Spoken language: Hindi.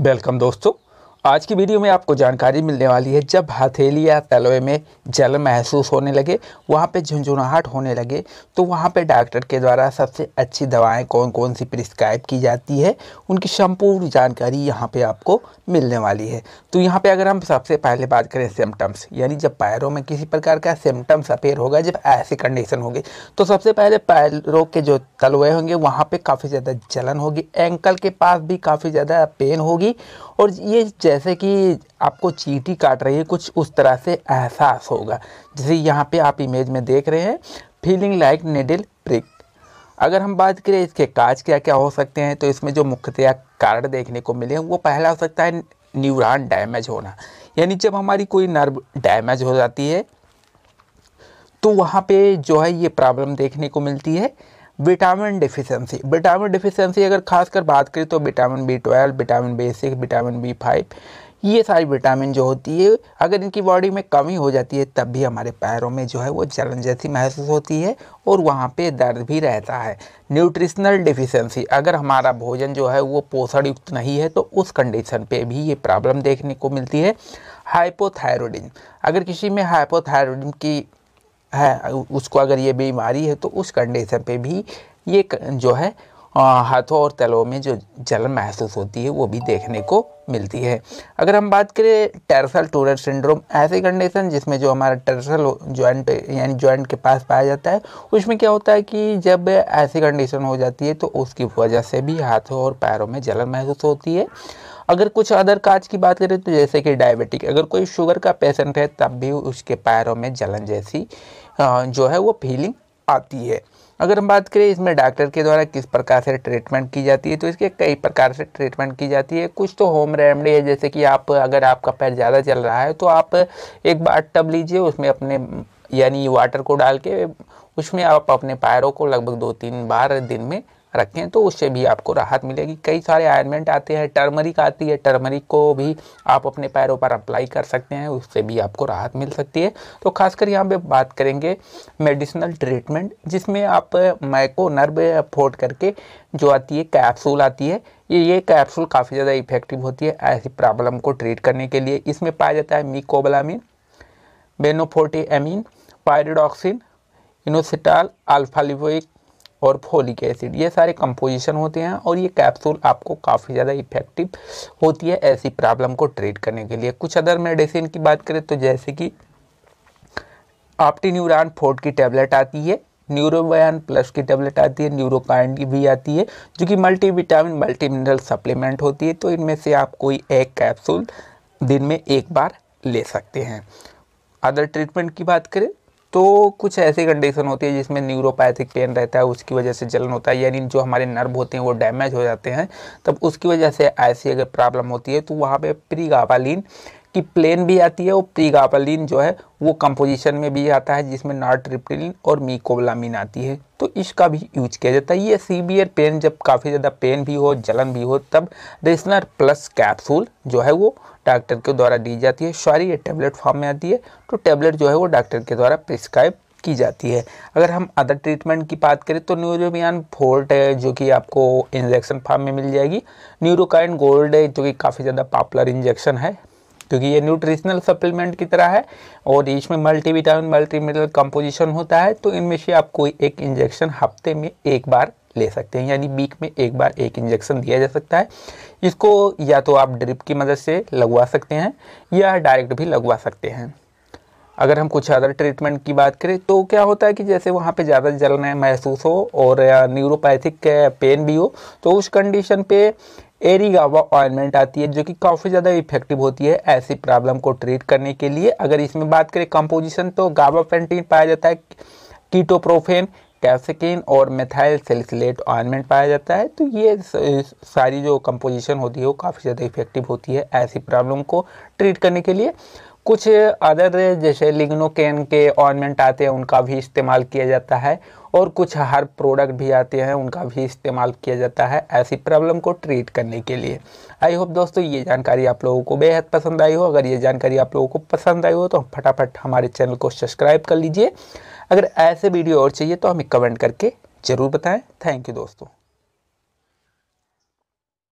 वेलकम दोस्तों। आज की वीडियो में आपको जानकारी मिलने वाली है, जब हथेली या तलवे में जल महसूस होने लगे, वहाँ पे झुंझुनाहट होने लगे तो वहाँ पे डॉक्टर के द्वारा सबसे अच्छी दवाएँ कौन कौन सी प्रिस्क्राइब की जाती है, उनकी संपूर्ण जानकारी यहाँ पे आपको मिलने वाली है। तो यहाँ पे अगर हम सबसे पहले बात करें सिम्टम्स यानी जब पैरों में किसी प्रकार का सिम्टम्स अपेयर होगा, जब ऐसी कंडीशन होगी तो सबसे पहले पैरों के जो तलवे होंगे, वहाँ पर काफ़ी ज़्यादा जलन होगी एंकल के पास भी काफ़ी ज़्यादा पेन होगी, और ये जैसे कि आपको चीटी काट रही है, कुछ उस तरह से एहसास होगा। जैसे यहाँ पे आप इमेज में देख रहे हैं फीलिंग लाइक निडल प्रिक अगर हम बात करें इसके काज क्या क्या हो सकते हैं तो इसमें जो मुख्यतया कारण देखने को मिले वो पहला हो सकता है न्यूरॉन डैमेज होना। यानी जब हमारी कोई नर्व डैमेज हो जाती है तो वहाँ पे जो है ये प्रॉब्लम देखने को मिलती है। विटामिन डिफिशेंसी विटामिन डिफिशेंसी अगर खासकर बात करें तो vitamin B twelve, vitamin B six vitamin B five, ये सारी विटामिन जो होती है, अगर इनकी बॉडी में कमी हो जाती है, तब भी हमारे पैरों में जो है वो जलन जैसी महसूस होती है और वहाँ पे दर्द भी रहता है। न्यूट्रिशनल डिफिशेंसी अगर हमारा भोजन जो है वो पोषण युक्त नहीं है तो उस कंडीशन पे भी ये प्रॉब्लम देखने को मिलती है। हाइपोथायरोडिन, अगर किसी में हाइपोथायरोडिन की है, उसको अगर ये बीमारी है तो उस कंडीशन पे भी ये जो है हाथों और तलों में जो जलन महसूस होती है, वो भी देखने को मिलती है। अगर हम बात करें टेरसल टूरर सिंड्रोम ऐसी कंडीशन जिसमें जो हमारा टेरसल जॉइंट यानी जॉइंट के पास पाया जाता है, उसमें क्या होता है कि जब ऐसी कंडीशन हो जाती है तो उसकी वजह से भी हाथों और पैरों में जलन महसूस होती है। अगर कुछ अदर काज की बात करें तो जैसे कि डायबिटिक अगर कोई शुगर का पेशेंट है, तब भी उसके पैरों में जलन जैसी जो है वो फीलिंग आती है। अगर हम बात करें इसमें डॉक्टर के द्वारा किस प्रकार से ट्रीटमेंट की जाती है तो इसके कई प्रकार से ट्रीटमेंट की जाती है। कुछ तो होम रेमेडी है, जैसे कि आप, अगर आपका पैर ज़्यादा चल रहा है तो आप एक बार टब लीजिए, उसमें अपने, यानी वाटर को डाल के, उसमें आप अपने पैरों को लगभग दो तीन बार दिन में रखें तो उससे भी आपको राहत मिलेगी। कई सारे आयरमेंट आते हैं टर्मरिक आती है टर्मरिक को भी आप अपने पैरों पर अप्लाई कर सकते हैं, उससे भी आपको राहत मिल सकती है। तो खासकर यहाँ पे बात करेंगे मेडिसिनल ट्रीटमेंट जिसमें आप मैको नर्व फोड़ करके जो आती है कैप्सूल आती है, ये ये कैप्सूल काफ़ी ज़्यादा इफ़ेक्टिव होती है ऐसी प्रॉब्लम को ट्रीट करने के लिए। इसमें पाया जाता है मिकोबलामिन बेनोफोर्टी एमीन पायरिडॉक्सिन इनोसिटाल अल्फालिवोइक और फोलिक एसिड ये सारे कंपोजिशन होते हैं और ये कैप्सूल आपको काफ़ी ज़्यादा इफ़ेक्टिव होती है ऐसी प्रॉब्लम को ट्रीट करने के लिए। कुछ अदर मेडिसिन की बात करें तो जैसे कि ऑप्टीन्यूरान फोर्ट की टैबलेट आती है न्यूरोबयान प्लस की टैबलेट आती है न्यूरोकाइंड की भी आती है, जो कि multi vitamin multi mineral supplement होती है तो इनमें से आप कोई एक कैप्सूल दिन में एक बार ले सकते हैं। अदर ट्रीटमेंट की बात करें तो कुछ ऐसी कंडीशन होती है जिसमें न्यूरोपैथिक पेन रहता है, उसकी वजह से जलन होता है, यानी जो हमारे नर्व होते हैं वो डैमेज हो जाते हैं, तब उसकी वजह से ऐसी अगर प्रॉब्लम होती है तो वहाँ पे प्रीगापालीन की प्लेन भी आती है और प्रीगापालीन जो है, वो कंपोजिशन में भी आता है, जिसमें नाट्रिप्टिलिन और मीकोबलामिन आती है। तो इसका भी यूज़ किया जाता है। ये सीवियर पेन जब काफ़ी ज़्यादा पेन भी हो, जलन भी हो, तब रेसनर प्लस कैप्सूल जो है वो डॉक्टर के द्वारा दी जाती है। सॉरी, ये टेबलेट फॉर्म में आती है। तो टेबलेट जो है वो डॉक्टर के द्वारा प्रिस्क्राइब की जाती है। अगर हम अदर ट्रीटमेंट की बात करें तो न्यूरोबियान फोर्ट है, जो कि आपको इंजेक्शन फार्म में मिल जाएगी। न्यूरोकाइन गोल्ड है, जो कि काफ़ी ज़्यादा पॉपुलर इंजेक्शन है। क्योंकि ये न्यूट्रिशनल सप्लीमेंट की तरह है और इसमें मल्टीविटामिन मल्टी मिनरल कंपोजिशन होता है तो इनमें से आप कोई एक इंजेक्शन हफ़्ते में एक बार ले सकते हैं, यानी वीक में एक बार एक इंजेक्शन दिया जा सकता है। इसको या तो आप ड्रिप की मदद से लगवा सकते हैं, या डायरेक्ट भी लगवा सकते हैं। अगर हम कुछ अदर ट्रीटमेंट की बात करें तो क्या होता है कि जैसे वहाँ पे ज़्यादा जलन महसूस हो और न्यूरोपैथिक पेन भी हो तो उस कंडीशन पे एरीगावा ऑयलमेंट आती है, जो कि काफ़ी ज़्यादा इफ़ेक्टिव होती है ऐसी प्रॉब्लम को ट्रीट करने के लिए। अगर इसमें बात करें कंपोजिशन तो गावा पेंटीन पाया जाता है कीटोप्रोफेन कैसेकिन और मेथाइल सेलिसिलेट ऑयलमेंट पाया जाता है। तो ये सारी जो कंपोजिशन होती है, वो काफ़ी ज़्यादा इफ़ेक्टिव होती है ऐसी प्रॉब्लम को ट्रीट करने के लिए। कुछ अदर जैसे लिग्नोकेन के ऑर्नमेंट आते हैं, उनका भी इस्तेमाल किया जाता है, और कुछ हर प्रोडक्ट भी आते हैं, उनका भी इस्तेमाल किया जाता है ऐसी प्रॉब्लम को ट्रीट करने के लिए। आई होप दोस्तों ये जानकारी आप लोगों को बेहद पसंद आई हो। अगर ये जानकारी आप लोगों को पसंद आई हो तो फटाफट हमारे चैनल को सब्सक्राइब कर लीजिए। अगर ऐसे वीडियो और चाहिए तो हमें कमेंट करके ज़रूर बताएँ। थैंक यू दोस्तों।